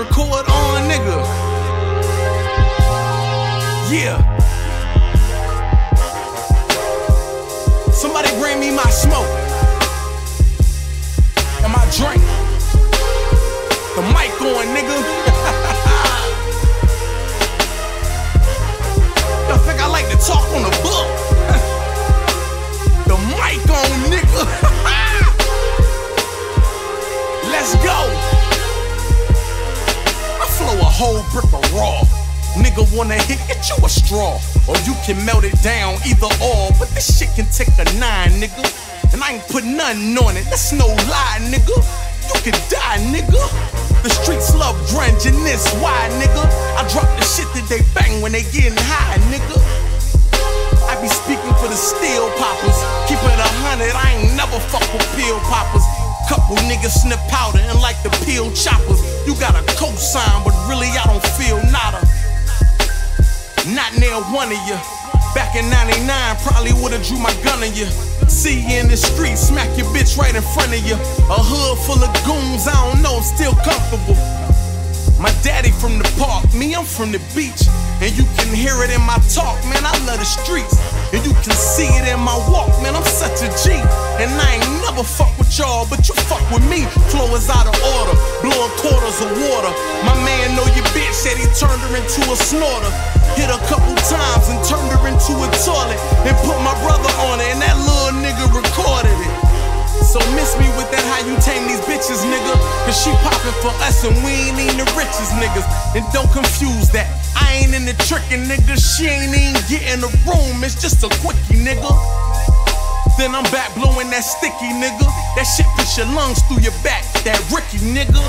record on, nigga. Yeah. Somebody bring me my smoke and my drink. The mic on, nigga. Y'all think I like to talk on the book? the mic on, nigga. Let's go. Whole brick of raw. Nigga wanna hit, get you a straw. Or you can melt it down, either or. But this shit can take a nine, nigga. And I ain't put nothing on it, that's no lie, nigga. You can die, nigga. The streets love grunge and this why, nigga. I drop the shit that they bang when they getting high, nigga. I be speaking for the steel poppers. Keep it a hundred, I ain't never fuck with pill poppers. Couple niggas snip powder and like the peel choppers. You got a cosign, but really I don't feel nada. Not near one of you. Back in 99, probably would've drew my gun on you. See you in the street, smack your bitch right in front of you. A hood full of goons, I don't know, still comfortable. My daddy from the park, me, I'm from the beach. And you can hear it in my talk, man, I love the streets. And you can see it in my walk, man, I'm such a G. And I ain't never fuck with y'all, but you fuck with me. Flow is out of order, blowing quarters of water. My man know your bitch said he turned her into a snorter. Hit a couple times and turned her into a toilet. And put my brother on it, and that little nigga recorded it. So miss me with that how you tame these bitches, nigga. Cause she poppin' for us and we ain't even the richest niggas. And don't confuse that. Ain't in the trickin', nigga. She ain't even gettin' the room. It's just a quickie, nigga. Then I'm back blowing that sticky, nigga. That shit push your lungs through your back. That Ricky, nigga.